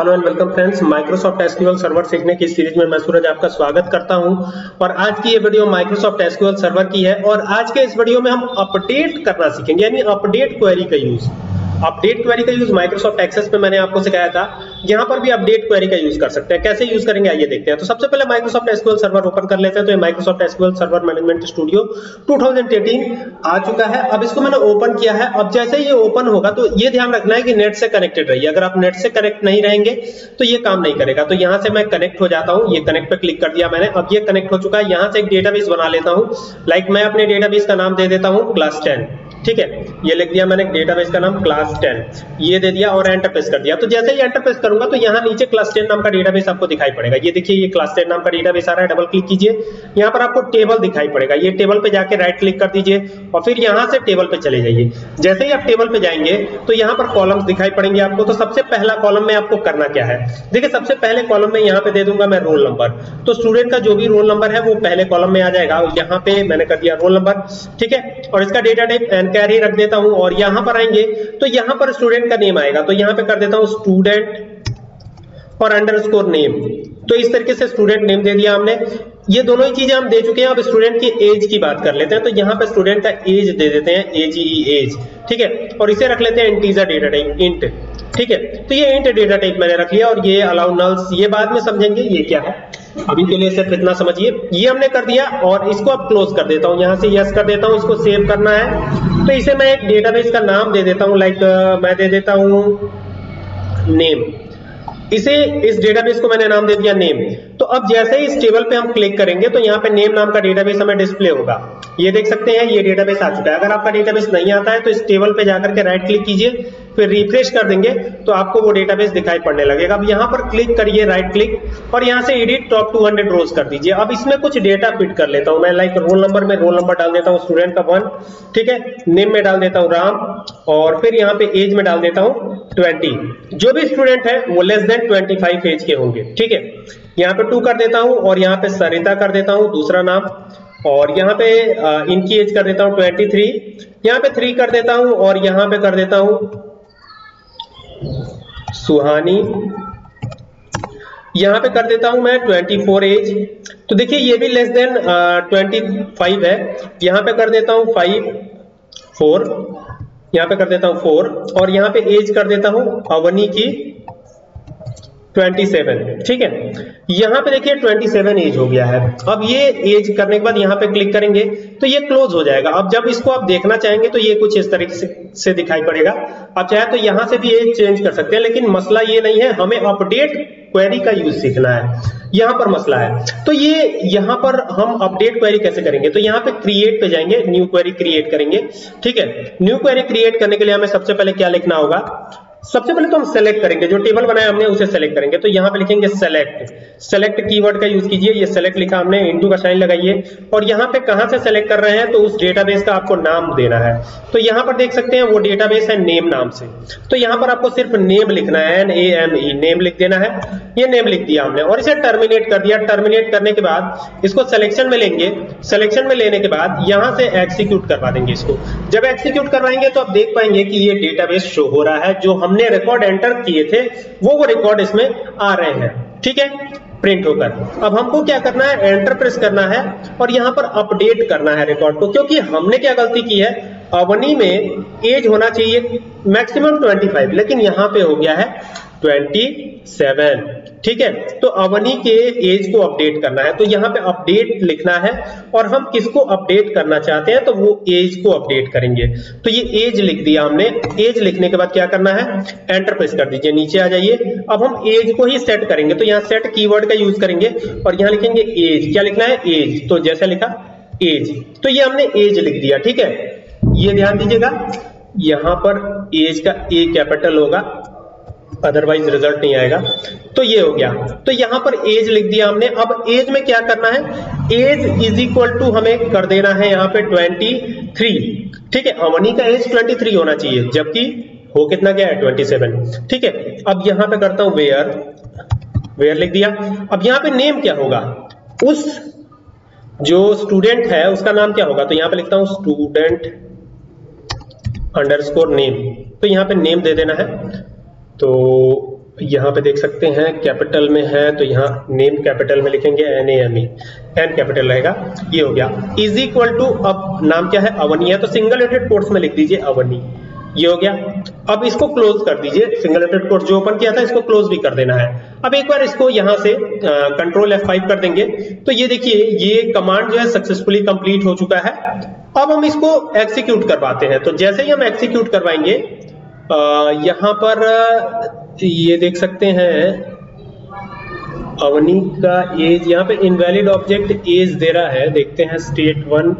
Hello and welcome friends Microsoft SQL server सीखने की series में मैं सूरज आपका स्वागत करता हूँ। और आज की ये वीडियो माइक्रोसॉफ्ट एसक्यूएल सर्वर की है। और आज के इस वीडियो में हम अपडेट करना सीखेंगे, यानी अपडेट क्वेरी का यूज़ अपडेट क्वेरी का यूज़ माइक्रोसॉफ्ट एक्सेस पे मैंने आपको सिखाया था। यहाँ पर भी अपडेट क्वेरी का यूज़ कर सकते हैं। कैसे यूज़ करेंगे, आइए देखते हैं। तो सबसे पहले माइक्रोसॉफ्ट एसक्यूएल सर्वर ओपन कर लेते हैं। तो ये Microsoft SQL server management studio 2018 आ चुका है। अब इसको मैंने ओपन किया है। अब जैसे ये ओपन होगा तो ये ध्यान रखना है कि नेट से कनेक्टेड रहिए। अगर आप नेट से कनेक्ट नहीं रहेंगे तो ये काम नहीं करेगा। तो यहाँ से मैं कनेक्ट हो जाता हूँ। ये कनेक्ट पे क्लिक कर दिया मैंने। अब ये कनेक्ट हो चुका है। यहाँ से एक डेटाबेस बना लेता हूँ। लाइक मैं अपने डेटाबेस का नाम दे देता हूँ क्लास टेन ठीक है? ये लिख दिया मैंने डेटाबेस का नाम क्लास 10 ये दे दिया और एंटर प्रेस कर दिया। तो जैसे ही एंटर प्रेस करूँगा तो यहाँ नीचे क्लास 10 नाम का डेटाबेस आपको दिखाई पड़ेगा। ये देखिए, ये क्लास 10 नाम का डेटाबेस आ रहा है। डबल क्लिक कीजिए। यहाँ पर आपको टेबल दिखाई पड़ेगा। ये टेबल पे जाके राइट क्लिक कर दीजिए और फिर यहाँ से टेबल पे चले जाइए। जैसे ही आप टेबल पे जाएँगे तो यहाँ पर कॉलम्स दिखाई पड़ेंगे आपको। तो सबसे पहला कॉलम में आपको करना क्या है? देखिए, सबसे पहले कॉलम में यहाँ पे दे दूँगा मैं रोल नंबर तो स्टूडेंट का जो भी रोल नंबर है, वो पहले कॉलम में आ जाएगा। यहाँ पे मैंने कर दिया रोल नंबर ठीक है? और इसका डेटा टाइप एनकैरी रख देता हूँ और यहाँ पर आएँगे तो यहाँ पर स्टूडेंट का नेम आएगा। तो यहाँ पे कर देता हूँ स्टूडेंट और अंडरस्कोर नेम तो इस तरीके से स्टूडेंट नेम दे दिया हमने। ये दोनों ही चीज़ें हम दे चुके हैं। अब स्टूडेंट की एज की बात कर लेते हैं। तो यहाँ पे स्टूडेंट का एज दे देते हैं एज ई एज ठीक है? और इसे रख लेते हैं इंटीजर डेटा टाइप इंट ठीक है? तो ये इंट डेटा टाइप मैंने रख लिया और ये अलाउ नल्स ये बाद में समझेंगे ये क्या है। अभी के लिए सिर्फ़ इतना समझिए। ये हमने कर दिया और इसको अब क्लोज कर देता हूँ। यहाँ से यस कर देता हूँ। इसको सेव करना है। तो इसे मैं एक डेटाबेस का नाम दे देता हूँ लाइक मैं दे देता हूँ नेम इसे, इस डेटाबेस को मैंने नाम दे दिया नेम तो अब जैसे ही इस टेबल पे हम क्लिक करेंगे तो यहाँ पे नेम नाम का डेटाबेस हमें डिस्प्ले होगा। ये देख सकते हैं, ये डेटाबेस आ चुका है। अगर आपका डेटाबेस नहीं आता है तो इस टेबल पे जाकर के राइट क्लिक कीजिए, फिर रिफ्रेश कर देंगे तो आपको वो डेटाबेस दिखाई पड़ने लगेगा। अब यहाँ पर क्लिक करिए राइट क्लिक और यहाँ से edit top two hundred rows कर दीजिए। अब इसमें कुछ डेटा फिट कर लेता हूँ मैं लाइक रोल नंबर में रोल नंबर डाल देता हूँ स्टूडेंट का वन ठीक है? नेम में डाल देता हूँ राम, और फिर यहाँ पे एज में डाल देता हूँ ट्वेंटी जो भी स्टूडेंट है, वो less than twenty five age के होंगे, ठीक है? यहाँ पे टू कर देता हूँ, और यहाँ पे सरिता कर देता हूँ, दूसरा नाम। और यहाँ पे इनकी एज कर देता हूँ ट्वेंटी थ्री यहाँ पे थ्री कर देता हूँ और यहाँ पे कर देता हूँ सुहानी। यहाँ पे कर देता हूँ मैं 24 एज तो देखिए, ये भी लेस देन ट्वेंटी फाइव है। यहाँ पे कर देता हूँ फाइव फोर यहाँ पे कर देता हूँ फोर और यहाँ पे एज कर देता हूँ अवनी की 27 ठीक है? यहाँ पे देखिए 27 एज हो गया है। अब ये एज करने के बाद यहाँ पे क्लिक करेंगे तो ये क्लोज हो जाएगा। अब जब इसको आप देखना चाहेंगे तो ये कुछ इस तरीके से, से दिखाई पड़ेगा। आप चाहे तो यहाँ से भी एज चेंज कर सकते हैं लेकिन मसला ये नहीं है। हमें अपडेट क्वेरी का यूज़ सीखना है। यहाँ पर मसला है। तो ये यहाँ पर हम अपडेट क्वेरी कैसे करेंगे? तो यहाँ पे क्रिएट पे जाएँगे न्यू क्वेरी क्रिएट करेंगे। ठीक है? न्यू क्वेरी क्रिएट करने के लिए हमें सबसे पहले क्या लिखना होगा? सबसे पहले तो हम सेलेक्ट करेंगे, जो टेबल बनाया हमने उसे सेलेक्ट करेंगे। तो यहाँ पे लिखेंगे सेलेक्ट सेलेक्ट कीवर्ड का यूज़ कीजिए, ये सेलेक्ट लिखा हमने इंटू का साइन लगाइए। और यहाँ पे कहाँ से सेलेक्ट कर रहे हैं तो उस डेटाबेस का आपको नाम देना है। तो यहाँ पर देख सकते हैं, वो डेटाबेस है नेम नाम से। तो यहाँ पर आपको सिर्फ़ नेम लिखना है N A M E name लिख देना है। ये नेम लिख दिया हमने, और इसे टर्मिनेट कर दिया। टर्मिनेट करने के बाद इसको सिलेक्शन में लेंगे। सिलेक्शन में लेने के बाद यहाँ से एक्सिक्यूट करवा देंगे इसको। जब एक्सिक्यूट करवाएँगे तो आप देख पाएँगे कि ये डेटाबेस शो हो रहा है, जो हम हमने रिकॉर्ड एंटर किए थे, वो वो रिकॉर्ड इसमें आ रहे हैं। ठीक है? प्रिंट होकर। अब हमको क्या करना है? एंटर प्रेस करना है और यहाँ पर अपडेट करना है रिकॉर्ड को, क्योंकि हमने क्या गलती की है? अवनी में एज होना चाहिए मैक्सिमम 25 लेकिन यहाँ पे हो गया है 27 ठीक है? तो अवनी के एज को अपडेट करना है। तो यहाँ पे अपडेट लिखना है और हम किसको अपडेट करना चाहते हैं तो वो एज को अपडेट करेंगे। तो ये एज लिख दिया हमने। एज लिखने के बाद क्या करना है? एंटर प्रेस कर दीजिए। नीचे आ जाइए। अब हम एज को ही सेट करेंगे। तो यहाँ सेट कीवर्ड का यूज़ करेंगे और यहाँ लिखेंगे एज क्या लिखना है? एज तो जैसा लिखा एज तो ये हमने एज लिख दिया। ठीक है? ये ध्यान दीजिएगा। यहाँ पर एज का ए कैपिटल होगा। अदरवाइज़ रिज़ल्ट नहीं आएगा। तो ये हो गया। तो यहाँ पर एज लिख दिया हमने। अब एज में क्या करना है? एज इज़ इक्वल टू हमें कर देना है यहाँ पे 23 ठीक है? अवनी का एज 23 होना चाहिए, जबकि हो कितना गया है? 27 ठीक है? अब यहाँ पे करता हूँ वेयर वेयर लिख दिया। अब यहाँ पे नेम क्या होगा? उस जो स्टूडेंट है, उसका नाम क्या होगा? तो यहाँ पे लिखता हूँ स्टूडेंट अंडरस्कोर नेम तो यहाँ पे नेम दे देना है। तो यहाँ पे देख सकते हैं कैपिटल में है तो यहाँ नेम कैपिटल में लिखेंगे N A M E N capital रहेगा, ये हो गया। इज़ इक्वल टू अब नाम क्या है? अवनी है तो सिंगल एटेड कोर्स में लिख दीजिए अवनी ये हो गया। अब इसको क्लोज कर दीजिए सिंगल एटेड कोर्स जो ओपन किया था, इसको क्लोज भी कर देना है। अब एक बार इसको यहाँ से कंट्रोल F5 कर देंगे। तो ये देखिए, ये कमांड जो है सक्सेसफुली कंप्लीट हो चुका है। अब हम इसको एग्जीक्यूट करवाते हैं। तो जैसे ही हम एग्जीक्यूट करवाएँगे यहाँ पर ये देख सकते हैं, अवनी का एज यहाँ पे इनवैलिड ऑब्जेक्ट एज दे रहा है, देखते हैं स्टेट वन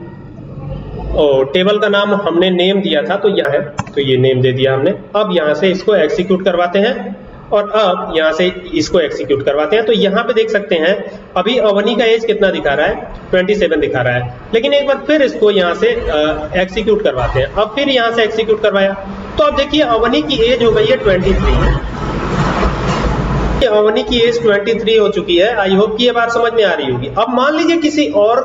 और टेबल का नाम हमने नेम दिया था तो यह है तो ये नेम दे दिया हमने, अब यहाँ से इसको एग्जीक्यूट करवाते हैं, और अब यहाँ से इसको एग्जीक्यूट करवाते हैं तो यहाँ पे देख सकते हैं, अभी अवनी का एज कितना दिखा रहा है 27 दिखा रहा है, लेकिन एक बार फिर इसको यहाँ से एग्जीक्यूट करवाते हैं, अब फिर यहाँ से एग्जीक्यूट करवाया तो अब देखिए, अवनी की एज हो गई है 23 अवनी की एज 23 हो चुकी है। आई होप की ये बात समझ में आ रही होगी। अब मान लीजिए किसी और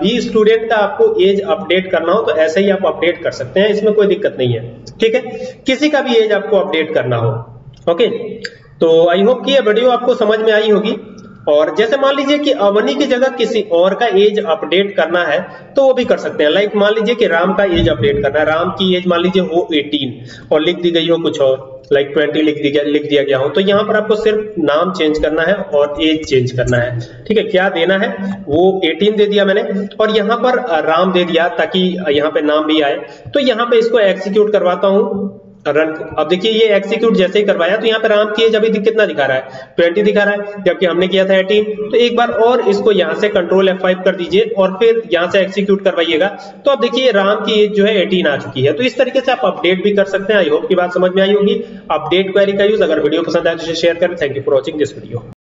भी स्टूडेंट का आपको एज अपडेट करना हो तो ऐसे ही आप अपडेट कर सकते हैं। इसमें कोई दिक्कत नहीं है। ठीक है? किसी का भी एज आपको अपडेट करना हो। ओके? तो आई होप कि ये वीडियो आपको समझ में आई होगी। और जैसे मान लीजिए कि अवनी की जगह किसी और का एज अपडेट करना है तो वो भी कर सकते हैं। लाइक मान लीजिए कि राम का एज अपडेट करना है। राम की एज मान लीजिए हो 18 और लिख दी गई हो कुछ और लाइक like 20 लिख दिया लिख दिया गया हो तो यहाँ पर आपको सिर्फ़ नाम चेंज करना है और एज चेंज करना है। ठीक है, क्या देना है? वो 18 दे दिया मैंने और यहाँ पर राम दे दिया ताकि यहाँ पे नाम भी आए। तो यहाँ पे इसको एक्सिक्यूट करवाता हूँ। रन अब देखिए, ये एक्सिक्यूट जैसे ही करवाया तो यहाँ पर राम की एज अभी कितना दिखा रहा है? ट्वेंटी दिखा रहा है, जबकि हमने किया था एटीन तो एक बार और इसको यहाँ से कंट्रोल F5 कर दीजिए और फिर यहाँ से एक्सिक्यूट करवाइएगा। तो अब देखिए, राम की एज जो है एटीन आ चुकी है। तो इस तरीके से आप अपडेट भी कर सकते हैं। आई होप की बात समझ में आई होगी। अपडेट क्वेरी का यूज़ अगर वीडियो पसंद आए तो शेयर करें। Thank you for watching this video